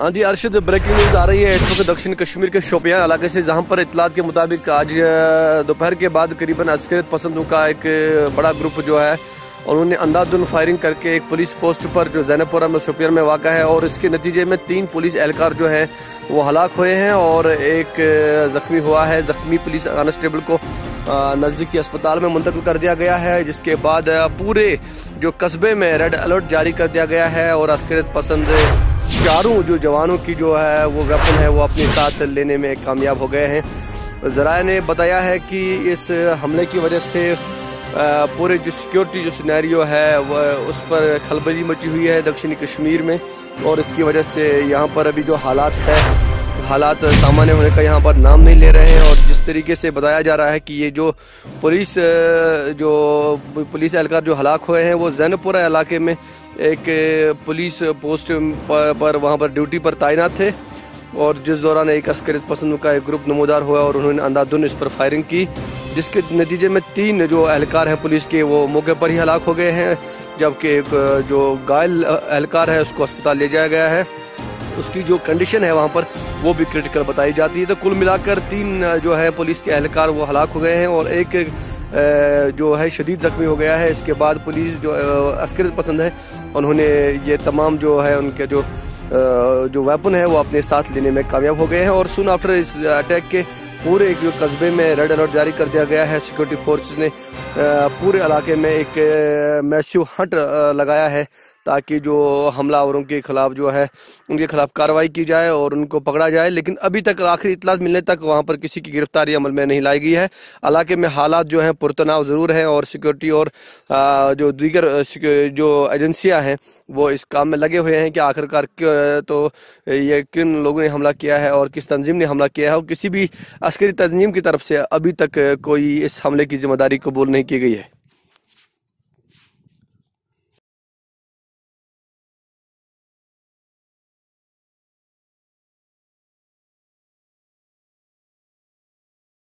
ہاں جی Arshad breaking news آ رہی ہے۔ اس وقت دکشن کشمیر کے شوپیان علاقے سے جہاں پر اطلاعات کے مطابق آج دوپہر کے بعد قریباً عسکریت پسندوں کا ایک بڑا گروپ جو ہے اور انہوں نے اندھادھند فائرنگ کر کے ایک پولیس پوسٹ پر جو زینب پورہ میں شوپیان میں واقع ہے، اور اس کے نتیجے میں تین پولیس اہلکار جو ہیں، وہ ہلاک ہوئے ہیں، اور ایک زخمی ہوا ہے۔ زخمی پولیس کانسٹیبل کو نزدیکی اسپتال میں منتقل کر دیا گیا ہے، جس کے بعد پورے جو قصبے میں ریڈ الرٹ جاری کر دیا گیا ہے، اور عسکریت پسند چاروں جو جوانوں کی جو ہے وہ ویپن ہے وہ اپنے ساتھ لینے میں کامیاب ہو گئے ہیں۔ ذرائع نے بتایا ہے کہ اس حملے کی وجہ سے پورے جو سیکیورٹی جو سینیریو ہے، وہ اس پر کھلبلی مچی ہوئی ہے دکشنی کشمیر میں اور اس کی وجہ سے یہاں پر ابھی جو حالات ہے حالات سامانے ہونے کا یہاں پر نام نہیں لے رہے ہیں اور جس طریقے سے بتایا جا رہا ہے کہ یہ جو پولیس جو پولیس اہلکار جو ہلاک ہوئے ہیں، وہ زینپورہ علاقے میں ایک پولیس پوسٹ پر وہاں پر ڈیوٹی پر تعینات تھے اور جس دوران ایک عسکریت پسندوں کا ایک گروپ نمودار ہوا اور انہوں نے اندھادھن اس پر فائرنگ کی، جس کے نتیجے میں تین جو اہلکار ہیں پولیس کے وہ موقع پر ہی ہلاک ہو گئے ہیں، جبکہ ایک جو گائل اہلکار ہے، اس کو اسپتال لے جایا گیا ہے۔ اس کی جو کنڈیشن ہے وہاں پر وہ بھی کرٹیکل بتائی جاتی ہے۔ تو کل ملا کر تین، جو ہے پولیس کے اہلکار وہ ہلاک ہو گئے ہیں اور ایک جو ہے شدید زخمی ہو گیا ہے۔ اس کے بعد پولیس جو عسکریت پسند ہے انہوں نے یہ تمام جو ہے ان کے جو جو ویپن ہے وہ اپنے ساتھ لینے میں کامیاب ہو گئے ہیں۔ اور سون آفٹر اس اٹیک کے پورے جو قصبے میں ریڈ الرٹ جاری کر دیا گیا ہے۔ سیکورٹی فورسز نے پورے علاقے میں ایک میسیو ہنٹ لگایا ہے تاکہ جو حملہ آوروں کے خلاف جو ہے، ان کے خلاف کاروائی کی جائے اور ان کو پکڑا جائے۔ لیکن ابھی تک آخری اطلاعات ملنے تک وہاں پر کسی کی گرفتاری عمل میں نہیں لائی گئی ہے۔ علاقے میں حالات جو ہیں، پرتناؤ ضرور ہیں اور سیکورٹی اور جو دیگر جو ایجنسیاں ہیں، وہ اس کام میں لگے ہوئے ہیں کہ آخر کار تو یہ کن لوگوں نے حملہ کیا ہے اور کس تنظیم نے حملہ کیا ہے۔ اور کسی بھی عسکری تنظیم کی طرف سے ابھی تک کوئی اس حملے کی ذمہ داری قبول نہیں کی گئی ہے۔